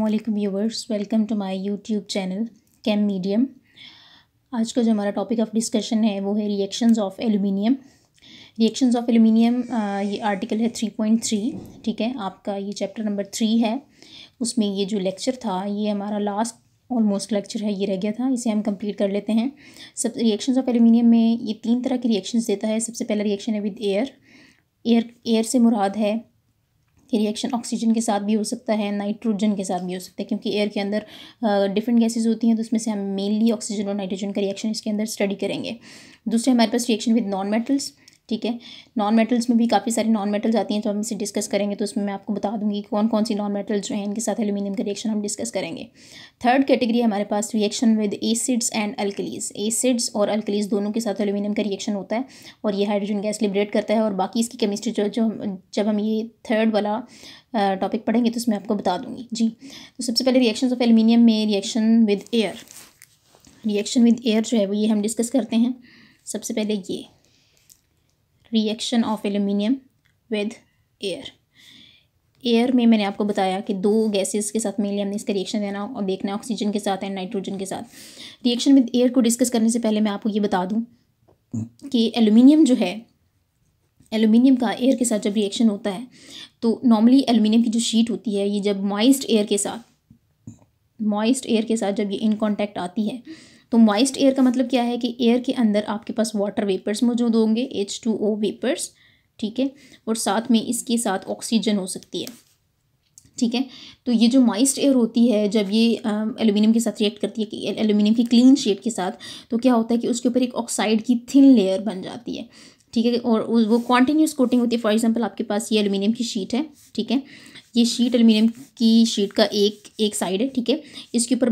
वालेकुम viewers welcome to my YouTube channel cam medium आज का जो हमारा टॉपिक ऑफ़ डिस्कशन है, वो है reactions of aluminium reactions of aluminium ये आर्टिकल है थ्री पॉइंट थ्री ठीक है? आपका ये चैप्टर नंबर थ्री है। उसमें ये जो लेक्चर था, ये हमारा लास्ट ऑलमोस्ट लेक्चर है, ये रह गया था। इसे हम कंप्लीट कर लेते हैं। सब रिएक्शंस ऑफ़ एलुमिनियम में ये तीन तरह के रिएक्शंस देता है। सबसे पहला रिएक्शन है विद एयर एयर एयर से मुराद है। कि रिएक्शन ऑक्सीजन के साथ भी हो सकता है नाइट्रोजन के साथ भी हो सकता है, क्योंकि एयर के अंदर डिफरेंट गैसेज होती हैं तो उसमें से हम मेनली ऑक्सीजन और नाइट्रोजन का रिएक्शन इसके अंदर स्टडी करेंगे। दूसरे हमारे पास रिएक्शन विद नॉन मेटल्स ठीक है? नॉन मेटल्स में भी काफ़ी सारी नॉन मेटल्स आती हैं तो हम इसे डिस्कस करेंगे तो उसमें मैं आपको बता दूँगी कौन कौन सी नॉन मेटल्स जो हैं, इनके साथ एल्यूमिनियम का रिएक्शन हम डिस्कस करेंगे। थर्ड कैटेगरी है हमारे पास reaction with acids and alkalis acids और अल्कलीज दोनों के साथ एल्यूमिनियम का रिएक्शन होता है, और ये हाइड्रोजन गैस लिबरेट करता है, और बाकी इसकी केमिस्ट्री जो जो जब हम ये थर्ड वाला टॉपिक पढ़ेंगे तो उसमें आपको बता दूँगी। जी तो सबसे पहले रिएक्शन ऑफ़ एल्यूमिनियम में reaction with air reaction with air जो है, वो ये हम डिस्कस करते हैं। सबसे पहले ये। Reaction of aluminium with air air में मैंने आपको बताया कि दो गैसेस के साथ मेनली हमने इसका रिएक्शन देना और देखना है ऑक्सीजन के साथ एंड नाइट्रोजन के साथ। रिएक्शन विद एयर को डिस्कस करने से पहले मैं आपको ये बता दूँ कि एल्यूमिनियम जो है एल्यूमिनियम का एयर के साथ जब रिएक्शन होता है तो नॉर्मली एल्यूमिनियम की जो शीट होती है, ये जब मॉइस्ट एयर के साथ मॉइस्ट एयर के साथ जब ये इन कॉन्टैक्ट आती है तो मॉइस्ट एयर का मतलब क्या है कि एयर के अंदर आपके पास वाटर वेपर्स मौजूद होंगे एच टू ओ वेपर्स ठीक है? और साथ में इसके साथ ऑक्सीजन हो सकती है, ठीक है? तो ये जो मॉइस्ट एयर होती है, जब ये एल्यूमिनियम के साथ रिएक्ट करती है कि एल्यूमिनियम की क्लीन शीट के साथ तो क्या होता है कि उसके ऊपर एक ऑक्साइड की थिन लेयर बन जाती है, ठीक है? और वो कॉन्टीन्यूस कोटिंग होती है। फॉर एग्जांपल आपके पास ये एल्यूमिनियम की शीट है, ठीक है? ये शीट एल्यूमिनियम की शीट का एक एक साइड है, ठीक है? इसके ऊपर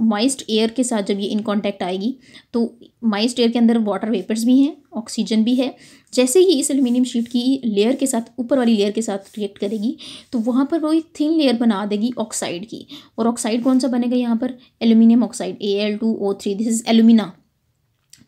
मॉइस्ट एयर के साथ जब ये इन कांटेक्ट आएगी तो मॉइस्ट एयर के अंदर वाटर वेपर्स भी हैं ऑक्सीजन भी है। जैसे ही इस एल्यूमिनियम शीट की लेयर के साथ, ऊपर वाली लेयर के साथ रिएक्ट करेगी तो वहाँ पर वो एक थिन लेयर बना देगी ऑक्साइड की। और ऑक्साइड कौन सा बनेगा यहाँ पर? Aluminium oxide A L two O three this is alumina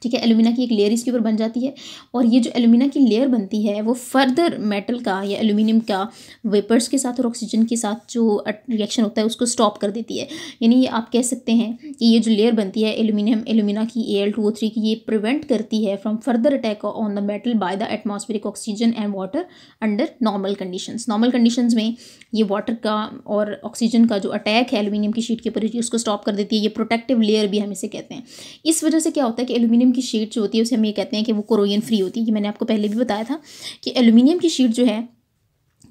ठीक है एलुमिना की एक लेयर इसके ऊपर बन जाती है और ये जो एलुमिना की लेयर बनती है, वो फर्दर मेटल का या एलुमिनियम का वेपर्स के साथ और ऑक्सीजन के साथ जो रिएक्शन होता है, उसको स्टॉप कर देती है। यानी ये आप कह सकते हैं कि ये जो लेयर बनती है एलुमिनियम एलुमिना की A L two O three की, ये प्रिवेंट करती है from further attack on the metal by the atmospheric oxygen and water under normal condition normal condition में ये वाटर का और ऑक्सीजन का जो अटैक है एलुमिनियम की शीट के ऊपर उसको स्टॉप कर देती है। ये प्रोटेक्टिव लेयर भी हम इसे कहते हैं। इस वजह से क्या होता है कि एलुमिनियम की शीट जो होती है, उसे हम ये कहते हैं कि वो क्रोइन फ्री होती है। ये मैंने आपको पहले भी बताया था कि एलुमिनियम की शीट जो है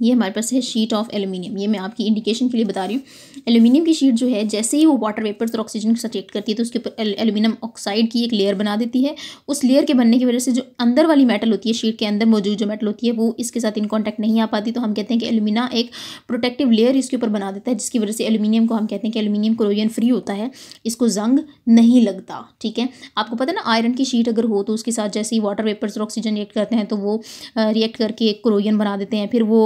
ये हमारे पास है शीट ऑफ़ एल्यूमिनियम ये मैं आपकी इंडिकेशन के लिए बता रही हूँ। एल्यूमिनियम की शीट जो है, जैसे ही वो वाटर वेपर्स और ऑक्सीजन के साथ रिएक्ट करती है तो उसके ऊपर एल्यूमिनियम ऑक्साइड की एक लेयर बना देती है। उस लेयर के बनने की वजह से जो अंदर वाली मेटल होती है शीट के अंदर मौजूद जो मेटल होती है, वो इसके साथ इन कॉन्टैक्ट नहीं आ पाती। तो हम कहते हैं कि एलुमिना एक प्रोटेक्टिव लेयर इसके ऊपर बना देता है, जिसकी वजह से एल्यूमिनियम को हम कहते हैं कि एल्यूमिनियम क्रोजन फ्री होता है। इसको जंग नहीं लगता, ठीक है? आपको पता ना आयरन की शीट अगर हो तो उसके साथ जैसे ही वाटर वेपर्स और ऑक्सीजन रिएक्ट करते हैं तो वो रिएक्ट करके एक क्रोजन बना देते हैं। फिर वो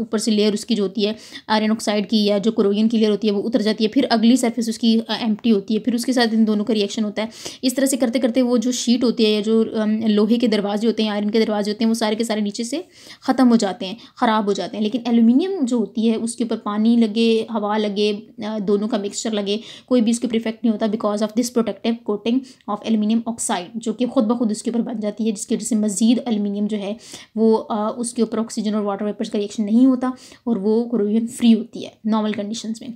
ऊपर से लेयर उसकी जो होती है आयरन ऑक्साइड की या जो क्रोयन की लेयर होती है, वो उतर जाती है, फिर अगली सर्फेस उसकी एम्प्टी होती है, फिर उसके साथ इन दोनों का रिएक्शन होता है। इस तरह से करते करते वो जो शीट होती है या जो लोहे के दरवाजे होते हैं आयरन के दरवाजे होते हैं, वो सारे के सारे नीचे से ख़त्म हो जाते हैं, ख़राब हो जाते हैं। लेकिन एल्यूमिनियम जो होती है, उसके ऊपर पानी लगे, हवा लगे दोनों का मिक्सचर लगे, कोई भी उसके ऊपर इफ़ेक्ट नहीं होता because of this protective coating of aluminium oxide जो कि खुद ब खुद उसके ऊपर बन जाती है, जिसकी वजह से मजीद एल्यूमिनियम जो है, वो उसके ऊपर ऑक्सीजन और वाटर वेपर्स का रिएक्शन नहीं होता और वो कोरोजन फ्री होती है नॉर्मल कंडीशंस में।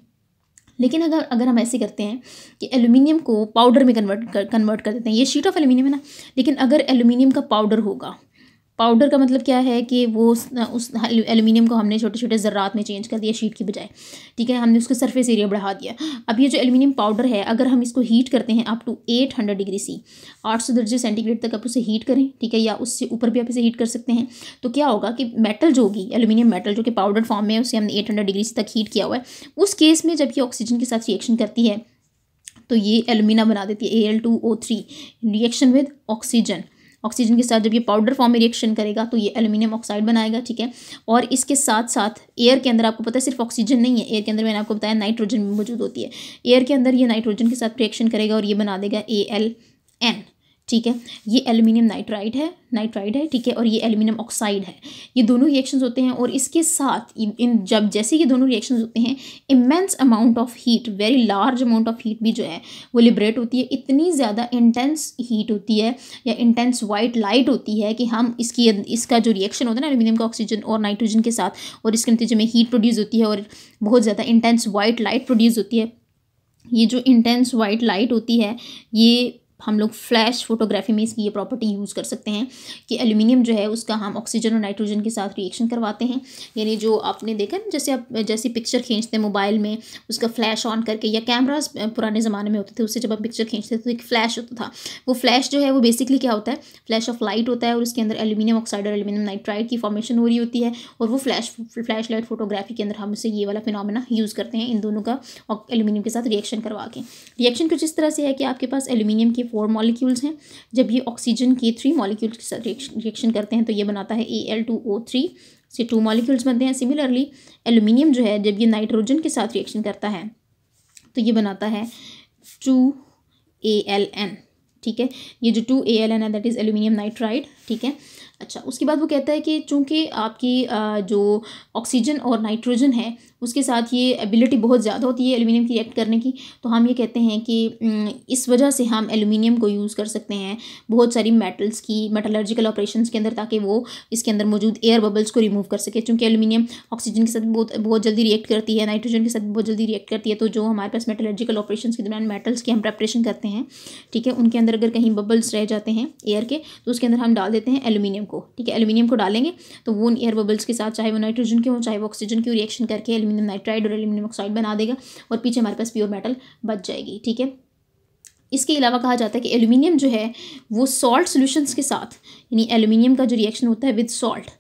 लेकिन अगर अगर हम ऐसे करते हैं कि एलुमिनियम को पाउडर में कन्वर्ट कर कन्वर्ट कर देते हैं, ये शीट ऑफ़ एलुमिनियम है ना, लेकिन अगर एल्यूमिनियम का पाउडर होगा पाउडर का मतलब क्या है कि वो उस एलुमिनियम को हमने छोटे छोटे ज़रात में चेंज कर दिया शीट की बजाय। ठीक है? हमने उसका सरफेस एरिया बढ़ा दिया। अब ये जो एल्यूमिनियम पाउडर है, अगर हम इसको हीट करते हैं up to eight hundred degree C, आठ सौ दर्जे सेंटीग्रेड तक आप उसे हीट करें, ठीक है? या उससे ऊपर भी आप इसे हीट कर सकते हैं तो क्या होगा कि मेटल जो होगी एल्यूमिनियम मेटल जो कि पाउडर फॉर्म में उसे हमने एट हंड्रेड डिग्री तक हीट किया हुआ है। उस केस में जब ये ऑक्सीजन के साथ रिएक्शन करती है तो ये एल्यूमिना बना देती है A L two O three reaction with oxygen. Oxygen के साथ जब ये पाउडर फॉर्म में रिएक्शन करेगा तो ये एल्यूमिनियम ऑक्साइड बनाएगा, ठीक है? और इसके साथ साथ एयर के अंदर आपको पता है, सिर्फ़ ऑक्सीजन नहीं है एयर के अंदर मैंने आपको बताया नाइट्रोजन भी मौजूद होती है। एयर के अंदर ये नाइट्रोजन के साथ रिएक्शन करेगा और ये बना देगा ए एल एन ठीक है? ये एल्यूमिनियम नाइट्राइड है नाइट्राइड है ठीक है? और ये एल्यूमिनियम ऑक्साइड है। ये दोनों रिएक्शंस होते हैं और इसके साथ इन, जब जैसे ये दोनों रिएक्शंस होते हैं immense amount of heat very large amount of heat भी जो है वो लिबरेट होती है। इतनी ज़्यादा इंटेंस हीट होती है या इंटेंस वाइट लाइट होती है कि हम इसकी इसका जो रिएक्शन होता है ना एल्यूमिनियम का ऑक्सीजन और नाइट्रोजन के साथ और इसके नतीजे में हीट प्रोड्यूस होती है और बहुत ज़्यादा इंटेंस वाइट लाइट प्रोड्यूस होती है। ये जो इंटेंस वाइट लाइट होती है ये हम लोग फ्लैश फोटोग्राफी में इसकी ये प्रॉपर्टी यूज़ कर सकते हैं कि एल्यूमिनियम जो है उसका हम ऑक्सीजन और नाइट्रोजन के साथ रिएक्शन करवाते हैं। यानी जो आपने देखा ना, जैसे आप, जैसी पिक्चर खींचते हैं मोबाइल में, उसका फ्लैश ऑन करके, या कैमराज पुराने ज़माने में होते थे, उससे जब आप पिक्चर खींचते थे तो एक फ्लैश होता था। वो फ्लैश जो है वो बेसिकली क्या होता है? फ्लैश ऑफ़ लाइट होता है और उसके अंदर एल्यूमिनियम ऑक्साइड और एल्यूमिनियम नाइट्राइड की फॉर्मेशन हो रही होती है और वो फ्लैश फ्लैश लाइट फोटोग्राफी के अंदर हम उसे ये वाला फिनोमिना यूज़ करते हैं इन दोनों का एल्यूमिनियम के साथ रिएक्शन करवा के। रिएक्शन कुछ इस तरह से है कि आपके पास एल्यूमिनियम के फोर मॉलिक्यूल्स हैं। जब ये ऑक्सीजन के थ्री मॉलिक्यूल्स के साथ रिएक्शन करते हैं तो ये बनाता है A L two O three से टू मॉलिक्यूल्स बनते हैं। सिमिलरली एल्यूमिनियम जो है, जब ये नाइट्रोजन के साथ रिएक्शन करता है तो ये बनाता है टू ए एल एन ठीक है? ये जो टू ए एल एन है दैट इज़ एल्यूमिनियम नाइट्राइड ठीक है? अच्छा उसके बाद वो कहता है कि चूँकि आपकी जो ऑक्सीजन और नाइट्रोजन है, उसके साथ ये एबिलिटी बहुत ज़्यादा होती है एल्यूमिनियम की रिएक्ट करने की तो हम ये कहते हैं कि इस वजह से हम एल्यूमिनियम को यूज़ कर सकते हैं बहुत सारी मेटल्स की मेटलर्जिकल ऑपरेशंस के अंदर ताकि वो इसके अंदर मौजूद एयर बबल्स को रिमूव कर सके। चूँकि एल्यूमिनियम ऑक्सीजन के साथ बहुत बहुत जल्दी रिएक्ट करती है नाइट्रोजन के साथ बहुत जल्दी रिएक्ट करती है तो जो हमारे पास मेटलर्जिकल ऑपरेशन के दौरान मेटल्स की हम प्रेपरेशन करते हैं, ठीक है, उनके अंदर अगर कहीं बबल्स रह जाते हैं एयर के तो उसके अंदर हम डाल देते हैं एल्यूमिनियम को, ठीक है? एल्यूमिनियम को डालेंगे तो वो एयर बबल्स के साथ, चाहे वो नाइट्रोजन के हो, चाहे वो ऑक्सीजन की रिएक्शन करके एल्यूमिनियम नाइट्राइड और एल्यूमिनियम ऑक्साइड बना देगा और पीछे हमारे पास प्योर मेटल बच जाएगी, ठीक है? इसके अलावा कहा जाता है कि एल्यूमिनियम जो है, वो सॉल्ट सोल्यूशंस के साथ, यानी एल्यूमिनियम का जो रिएक्शन होता है विद सॉल्ट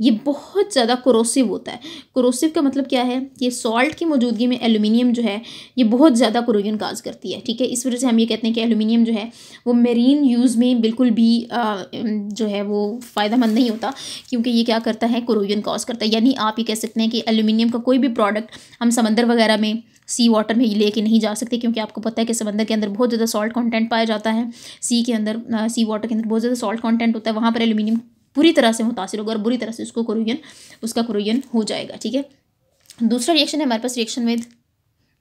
ये बहुत ज़्यादा क्रोसिव होता है। क्रोसिव का मतलब क्या है? कि सॉल्ट की मौजूदगी में एल्यूमिनियम जो है ये बहुत ज़्यादा क्रोजन काज करती है ठीक है? इस वजह से हम ये कहते हैं कि एलुमिनियम जो है वो मेरीन यूज़ में बिल्कुल भी आ, जो है वो फ़ायदेमंद नहीं होता क्योंकि ये क्या करता है? क्रोजन काज करता है। यानी आप ये कह सकते हैं कि एल्यूमिनियम का कोई भी प्रोडक्ट हम समंदर वगैरह में सी वाटर में लेके नहीं जा सकते क्योंकि आपको पता है कि समंदर के अंदर बहुत ज़्यादा सॉल्ट कंटेंट पाया जाता है। सी के अंदर सी वाटर के अंदर बहुत ज़्यादा सॉल्ट कंटेंट होता है। वहाँ पर एल्यूमिनियम पूरी तरह से मुतासर होगा और बुरी तरह से उसको कोरोजन उसका कोरोजन हो जाएगा, ठीक है? दूसरा रिएक्शन है, हमारे पास रिएक्शन विद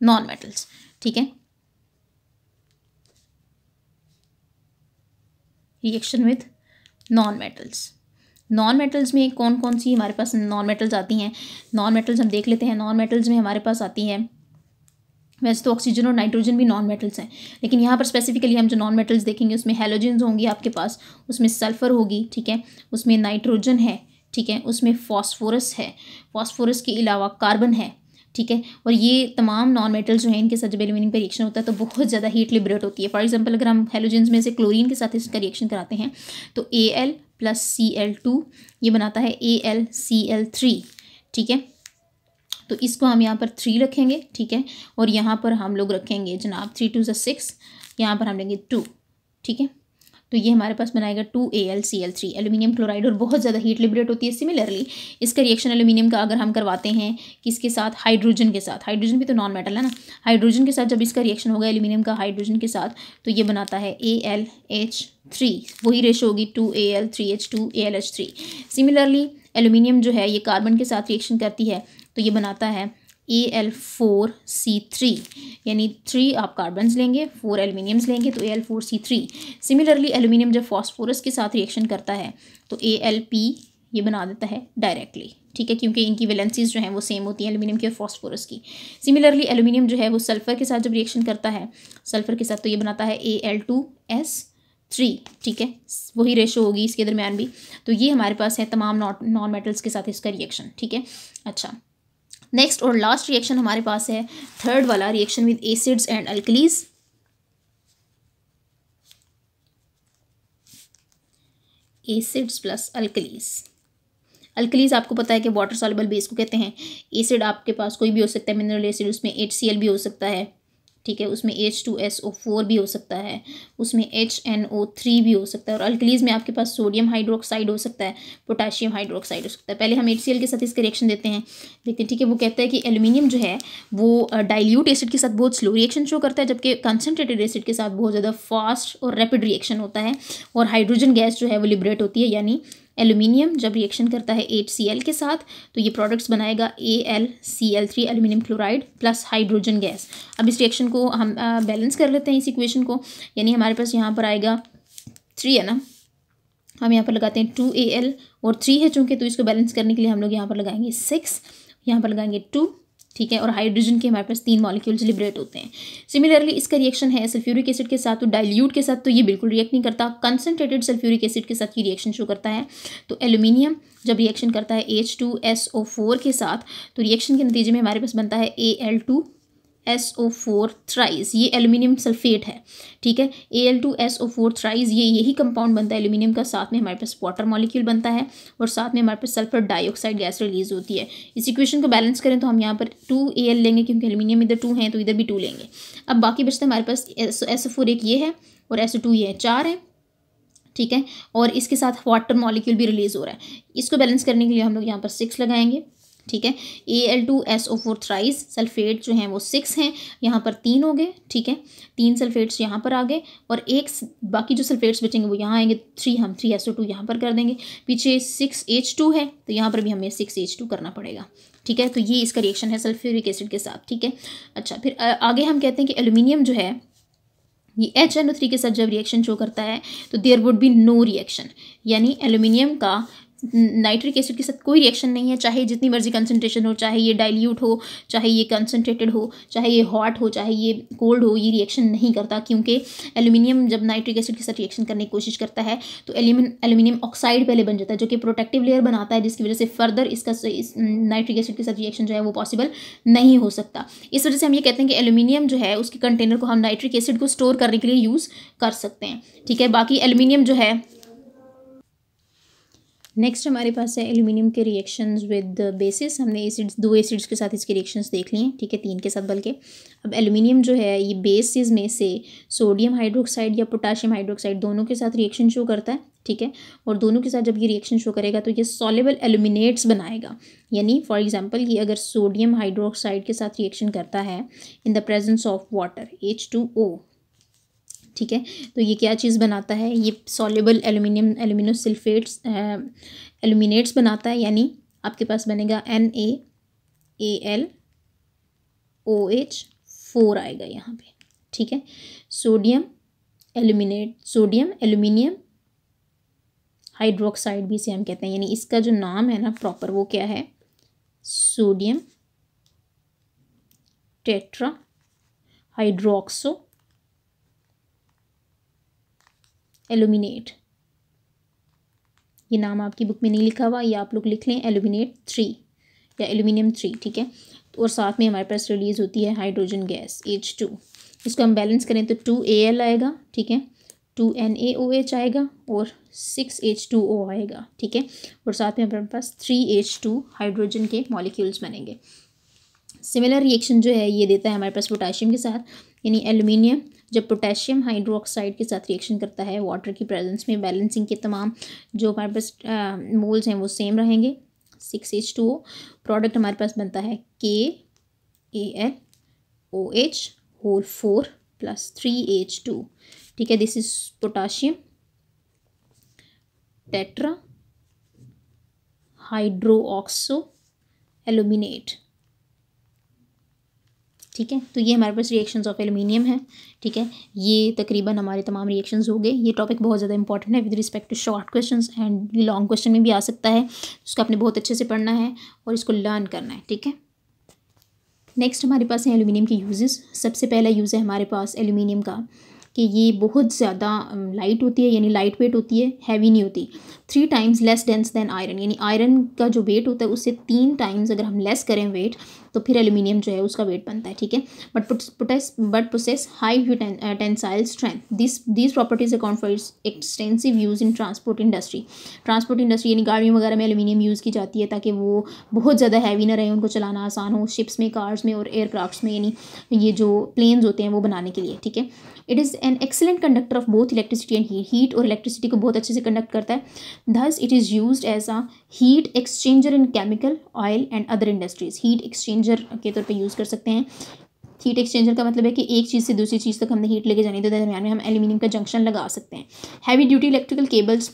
नॉन मेटल्स ठीक है? Reaction with non metals non metals में कौन कौन सी हमारे पास नॉन मेटल्स आती हैं? नॉन मेटल्स हम देख लेते हैं नॉन मेटल्स में हमारे पास आती हैं वैसे तो ऑक्सीजन और नाइट्रोजन भी नॉन मेटल्स हैं। लेकिन यहाँ पर स्पेसिफिकली हम जो नॉन मेटल्स देखेंगे, उसमें हेलोजन्स होंगी आपके पास, उसमें सल्फ़र होगी, ठीक है? उसमें नाइट्रोजन है, ठीक है? उसमें फॉस्फोरस है। फॉस्फोरस के अलावा कार्बन है, ठीक है? और ये तमाम नॉन मेटल्स जो हैं, इनके साथ जब एल्यूमिनियम का रिएक्शन होता है तो बहुत ज़्यादा हीट लिबरेट होती है। फॉर एग्जांपल अगर हम हेलोजेंस में से क्लोरीन के साथ इसका रिएक्शन कराते हैं तो A L plus C L two ये बनाता है A L C L three ठीक है? तो इसको हम यहाँ पर थ्री रखेंगे, ठीक है? और यहाँ पर हम लोग रखेंगे जनाब थ्री टू सिक्स यहाँ पर हम लेंगे टू ठीक है? तो ये हमारे पास बनाएगा two A L C L three aluminium chloride और बहुत ज़्यादा हीट लिबरेट होती है सिमिलरली इसका रिएक्शन एल्यूमिनियम का अगर हम करवाते हैं किसके साथ? हाइड्रोजन के साथ। हाइड्रोजन भी तो नॉन मेटल है ना? हाइड्रोजन के साथ जब इसका रिएक्शन होगा एल्यूमिनियम का हाइड्रोजन के साथ तो ये बनाता है ए एल एच थ्री वही रेशो होगी two A L three H two A L H three similarly aluminium जो है, ये कार्बन के साथ रिएक्शन करती है। तो ये बनाता है A L four C three यानी थ्री आप कार्बन्स लेंगे फोर एल्यूमिनियम्स लेंगे तो A L four C three similarly aluminium जब फॉस्फोरस के साथ रिएक्शन करता है तो ए एल पी ये बना देता है डायरेक्टली ठीक है? क्योंकि इनकी वैलेंसीज जो हैं वो सेम होती हैं एल्यूमिनियम की और फॉस्फोरस की। सिमिलरली एल्यूमिनियम जो है वो सल्फ़र के साथ जब रिएक्शन करता है सल्फ़र के साथ तो ये बनाता है A L two S three ठीक है? वही रेशो होगी इसके दरमियान भी। तो ये हमारे पास है तमाम नॉन मेटल्स के साथ इसका रिएक्शन ठीक है? अच्छा। नेक्स्ट और लास्ट रिएक्शन हमारे पास है। थर्ड वाला reaction with acids and alkalis acids plus alkalis alkalis आपको पता है कि वाटर सॉल्युबल बेस को कहते हैं। एसिड आपके पास कोई भी हो सकता है मिनरल एसिड उसमें एच भी हो सकता है। ठीक है, उसमें H two S O four भी हो सकता है, उसमें एच एन ओ थ्री भी हो सकता है और अल्कलीज में आपके पास सोडियम हाइड्रोक्साइड हो सकता है पोटाशियम हाइड्रोक्साइड हो सकता है। पहले हम एच सी एल के साथ इसका रिएक्शन देते हैं, देखते हैं, ठीक है, वो कहता है कि एल्यूमिनियम जो है, वो डाइल्यूट एसिड के साथ बहुत स्लो रिएक्शन शो करता है, जबकि कंसनट्रेटेड एसिड के साथ बहुत ज़्यादा फास्ट और रैपिड रिएक्शन होता है और हाइड्रोजन गैस जो है, वो लिबरेट होती है, यानी एल्यूमिनियम जब रिएक्शन करता है एट सी एल के साथ तो ये प्रोडक्ट्स बनाएगा A L C L three aluminium chloride plus hydrogen gas अब इस रिएक्शन को हम बैलेंस कर लेते हैं इस इक्वेशन को। यानी हमारे पास यहाँ पर आएगा थ्री है ना? हम यहाँ पर लगाते हैं टू ए एल और थ्री है चूँकि तो इसको बैलेंस करने के लिए हम लोग यहाँ पर लगाएँगे सिक्स यहाँ पर लगाएँगे टू ठीक है? और हाइड्रोजन के हमारे पास तीन मॉलिक्यूल्स लिबरेट होते हैं। सिमिलरली इसका रिएक्शन है सल्फ्यूरिक एसिड के साथ तो डाइल्यूट के साथ तो ये बिल्कुल रिएक्ट नहीं करता। कंसनट्रेटेड सल्फ्यूरिक एसिड के साथ ये रिएक्शन शो करता है। तो एल्यूमिनियम जब रिएक्शन करता है H two S O four के साथ तो रिएक्शन के नतीजे में हमारे पास बनता है A L two S O four thrice ये एल्यूमिनियम सल्फेट है, ठीक है? A L two S O four thrice ये, यही कंपाउंड बनता है एल्यूमिनियम का, साथ में हमारे पास वाटर मॉलिक्यूल बनता है और साथ में हमारे पास सल्फ़र डाइऑक्साइड गैस रिलीज़ होती है। इस इक्वेशन को बैलेंस करें तो हम यहाँ पर टू ए एल लेंगे क्योंकि एल्यूमिनियम इधर टू हैं तो इधर भी टू लेंगे। अब बाकी बचते हमारे पास एस ओ फोर एक ये है और एस ओ टू ये है, चार है, ठीक है? और इसके साथ वाटर मॉलिक्यूल भी रिलीज़ हो रहा है। इसको बैलेंस करने के लिए हम लोग यहाँ पर सिक्स लगाएँगे। ठीक है? A L two S O four thrice sulphate जो हैं वो सिक्स हैं। यहाँ पर तीन हो गए, ठीक है? तीन सल्फेट्स यहाँ पर आ गए और एक बाकी जो सल्फेट्स बचेंगे वो यहाँ आएँगे। थ्री हम थ्री एस ओ टू यहाँ पर कर देंगे। पीछे सिक्स एच टू है तो यहाँ पर भी हमें सिक्स एच टू करना पड़ेगा, ठीक है? तो ये इसका रिएक्शन है सल्फ्यूरिक एसिड के साथ, ठीक है? अच्छा फिर आगे हम कहते हैं कि एल्यूमिनियम जो है, ये एच एन ओ थ्री के साथ जब रिएक्शन शो करता है तो there would be no reaction यानी एल्यूमिनियम का नाइट्रिक एसिड के साथ कोई रिएक्शन नहीं है, चाहे जितनी मर्ज़ी कंसनट्रेशन हो, चाहे ये डाइल्यूट हो, चाहे ये कंसनट्रेटेड हो, चाहे ये हॉट हो, चाहे ये कोल्ड हो, ये रिएक्शन नहीं करता, क्योंकि एल्यूमिनियम जब नाइट्रिक एसिड के साथ रिएक्शन करने की कोशिश करता है तो एल्यूमिन एल्यूमिनियम ऑक्साइड पहले बन जाता है, जो कि प्रोटेक्टिव लेयर बनाता है, जिसकी वजह से फर्दर इसका इस नाइट्रिक एसिड के साथ रिएक्शन जो है वो पॉसिबल नहीं हो सकता। इस वजह से हम ये कहते हैं कि एल्यूमिनियम जो है, उसके कंटेनर को हम नाइट्रिक एसिड को स्टोर करने के लिए यूज़ कर सकते हैं, ठीक है? बाकी एल्यूमिनियम जो है नेक्स्ट हमारे पास है एल्यूमिनियम के रिएक्शंस विद बेसिस हमने एसिड्स दो एसिड्स के साथ इसके रिएक्शंस देख लिए ठीक है, तीन के साथ बल्कि। अब एल्यूमिनियम जो है, ये बेसिस में से सोडियम हाइड्रोक्साइड या पोटाशियम हाइड्रोक्साइड दोनों के साथ रिएक्शन शो करता है, ठीक है? और दोनों के साथ जब ये रिएक्शन शो करेगा तो ये सॉलेबल एल्यूमिनेट्स बनाएगा। यानी फॉर एग्जांपल ये अगर सोडियम हाइड्रोक्साइड के साथ रिएक्शन करता है in the presence of water H two O ठीक है? तो ये क्या चीज़ बनाता है? ये soluble aluminium alumino sulphates aluminates बनाता है, यानी आपके पास बनेगा N A L O H four आएगा यहाँ पे, ठीक है? Sodium aluminate sodium aluminium hydroxide भी इसे हम कहते हैं, यानी इसका जो नाम है ना प्रॉपर वो क्या है? Sodium tetra hydroxo aluminate. ये नाम आपकी बुक में नहीं लिखा हुआ, ये आप लोग लिख लें एलुमिनेट थ्री या एल्यूमिनियम थ्री, ठीक है? और साथ में हमारे पास रिलीज़ होती है हाइड्रोजन गैस एच टू इसको हम बैलेंस करें तो टू ए एल आएगा, ठीक है? Two N A O H आएगा और सिक्स एच टू ओ आएगा, ठीक है? और साथ में हमारे पास थ्री एच टू हाइड्रोजन के मॉलिक्यूल्स बनेंगे। सिमिलर रिएक्शन जो है, ये देता है हमारे पास पोटाशियम के साथ, यानी एल्यूमिनियम जब पोटेशियम हाइड्रोक्साइड के साथ रिएक्शन करता है वाटर की प्रेजेंस में बैलेंसिंग के तमाम जो हमारे पास मोल्स हैं, वो सेम रहेंगे। सिक्स एच टू प्रोडक्ट हमारे पास बनता है K A L O H whole four plus three H two ठीक है this is potassium tetra hydroxo aluminate ठीक है? तो ये हमारे पास रिएक्शंस ऑफ़ एलुमिनियम है, ठीक है? ये तकरीबन हमारे तमाम रिएक्शंस हो गए। ये टॉपिक बहुत ज़्यादा इंपॉर्टेंट है with respect to short questions and long question में भी आ सकता है। उसको आपने बहुत अच्छे से पढ़ना है और इसको लर्न करना है, ठीक है? नेक्स्ट हमारे पास है एलुमिनियम के यूजेस सबसे पहला यूज़ है हमारे पास एलुमिनियम का कि ये बहुत ज़्यादा लाइट होती है, यानी लाइट वेट होती है हैवी नहीं होती। Three times less dense than iron यानी आयरन का जो वेट होता है उससे तीन टाइम्स अगर हम लेस करें वेट तो फिर एल्यूमिनियम जो है उसका वेट बनता है, ठीक है? But but process high tensile strength this this properties account for its extensive use in transport industry transport industry यानी गाड़ियों वगैरह में एल्यूमिनियम यूज़ की जाती है ताकि वो बहुत ज़्यादा हैवी ना रहे, उनको चलाना आसान हो शिप्स में कार्स में और एयरक्राफ्ट में यानी ये जो प्लेन्स होते हैं वो बनाने के लिए, ठीक है? It is an excellent conductor of both electricity and heat और इलेक्ट्रिसिटी को बहुत अच्छे से कंडक्ट करता है. Thus it is use as a heat exchanger in chemical oil and other industries heat exchanger के तौर पर यूज़ कर सकते हैं। हीट एक्सचेंजर का मतलब है कि एक चीज़ से दूसरी चीज़ तक हमने हीट लेके जानी तो दरमियान में हम एल्यूमिनियम का जंक्शन लगा सकते हैं। Heavy duty electrical cables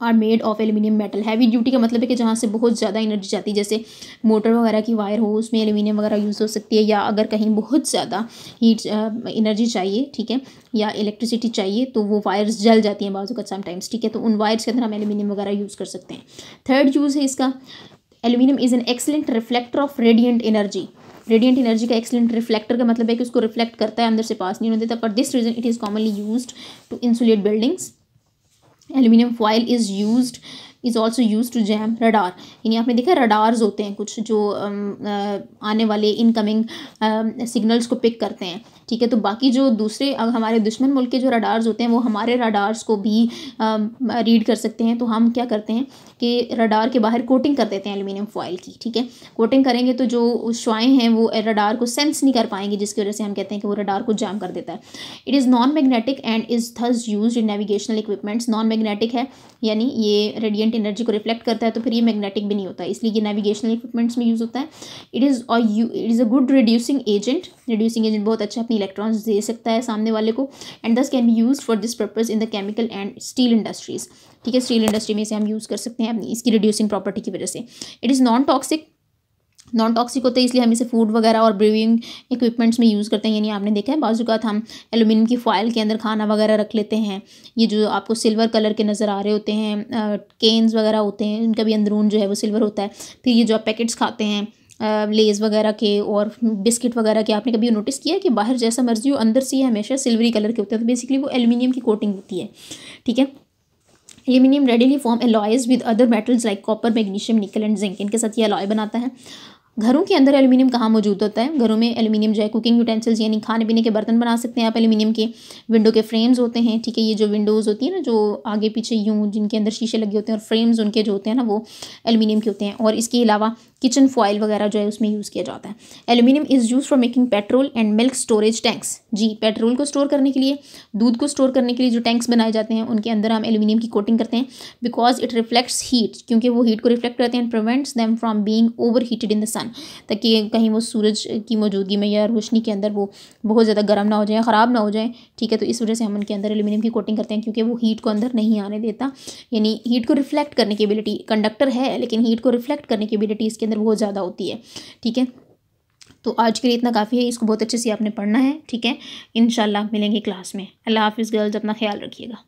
are made of aluminium metal heavy duty का मतलब है कि जहाँ से बहुत ज़्यादा एनर्जी जाती है, जैसे मोटर वगैरह की वायर हो, उसमें एल्यूमिनियम वगैरह यूज़ हो सकती है, या अगर कहीं बहुत ज़्यादा हीट एनर्जी चाहिए, ठीक है, या इलेक्ट्रिसिटी चाहिए तो वो वायर्स जल जाती हैं बाजू का समटाइम्स ठीक है तो उन वायर्स के अंदर हम एल्यूमिनियम वगैरह यूज़ कर सकते हैं। थर्ड यूज़ है इसका aluminium is an excellent reflector of radiant energy. Radiant energy का एक्सलेंट रिफ्लेक्टर का मतलब है कि उसको रिफ्लेक्ट करता है, अंदर से पास नहीं होने देता। For this reason it is commonly use to insulate buildings aluminium foil is use is also use to jam radar यानी आपने देखा रडार्स होते हैं कुछ जो आने वाले इनकमिंग सिग्नल्स को पिक करते हैं। ठीक है तो बाकी जो दूसरे हमारे दुश्मन मुल्क के जो रडार्स होते हैं, वो हमारे रडार्स को भी रीड कर सकते हैं। तो हम क्या करते हैं कि रडार के बाहर कोटिंग कर देते हैं एल्यूमिनियम फॉयल की। ठीक है कोटिंग करेंगे तो जो शुआएँ हैं, वो रडार को सेंस नहीं कर पाएँगे, जिसकी वजह से हम कहते हैं कि वो रडार को जाम कर देता है। It is non magnetic and is thus use in navigational equipments non magnetic है, यानी ये रेडियंट एनर्जी को रिफ्लेक्ट करता है तो फिर ये मैग्नेटिक भी नहीं होता। इसलिए ये नेविगेशनल इक्विपमेंट्स में यूज़ होता है। इट इज़ और it is a good reducing agent reducing agent बहुत अच्छा अपनी इलेक्ट्रॉन्स दे सकता है सामने वाले को and thus can be use for this purpose in the chemical and steel industries ठीक है स्टील इंडस्ट्री में इसे हम यूज़ कर सकते हैं अपनी, इसकी रिड्यूसिंग प्रॉपर्टी की वजह से। It is non toxic non toxic होते हैं, इसलिए हम इसे फ़ूड वगैरह और ब्रीविंग इक्विपमेंट्स में यूज़ करते हैं यानी आपने देखा है। बाजू का हम एलुमिनियम की फॉयल के अंदर खाना वगैरह रख लेते हैं। ये जो आपको सिल्वर कलर के नज़र आ रहे होते हैं केन्स वगैरह होते हैं, इनका भी अंदरून जो है वो सिल्वर होता है। फिर ये जो आप पैकेट्स खाते हैं लेज़ वगैरह के और बिस्किट वगैरह के, आपने कभी नोटिस किया कि बाहर जैसा मर्ज़ी हो, अंदर से ये हमेशा सिल्वरी कलर के होते हैं? तो बेसिकली वो एल्यूमिनियम की कोटिंग होती है, ठीक है? Aluminium readily form alloys with other metals like copper magnesium nickel and zinc इनके साथ ये अलॉय बनाता है। घरों के अंदर एल्यूमिनियम कहाँ मौजूद होता है? घरों में एल्यूमिनियम जो है कुकिंग यूटेंसिल्स यानी खाने पीने के बर्तन बना सकते हैं आप। एल्यूमिनियम के विंडो के फ्रेम्स होते हैं, ठीक है? ये जो विंडोज़ होती है ना, जो आगे पीछे यूँ जिनके अंदर शीशे लगे होते हैं और फ्रेम्स उनके जो होते हैं ना, वो एल्यूमिनियम के होते हैं। और इसके अलावा किचन फॉयल वगैरह जो है उसमें यूज़ किया जाता है। Aluminium is use for making petrol and milk storage tanks ji petrol को स्टोर करने के लिए, दूध को स्टोर करने के लिए जो टैंक्स बनाए जाते हैं, उनके अंदर हम एल्यूमिनियम की कोटिंग करते हैं। बिकॉज़ इट रिफ्लेक्ट्स हीट क्योंकि वो हीट को रिफ्लेक्ट करते हैं and prevents them from being over heated in the sun ताकि कहीं वो सूरज की मौजूदगी में या रोशनी के अंदर वो बहुत ज़्यादा गर्म ना हो जाए ख़राब ना हो जाए, ठीक है? तो इस वजह से हम उनके अंदर एल्यूमिनियम की कोटिंग करते हैं, क्योंकि वो हीट को अंदर नहीं आने देता। यानी हीट को रिफ्लेक्ट करने की एबिलिटी कंडक्टर है, लेकिन हीट को रिफ्लेक्ट करने की एबिलिटी इसके अंदर बहुत ज़्यादा होती है, ठीक है? तो आज के लिए इतना काफ़ी है, इसको बहुत अच्छे से आपने पढ़ना है, ठीक है? इन मिलेंगे क्लास में। अल्लाह हाफिज़ गर्ल्स अपना ख्याल रखिएगा।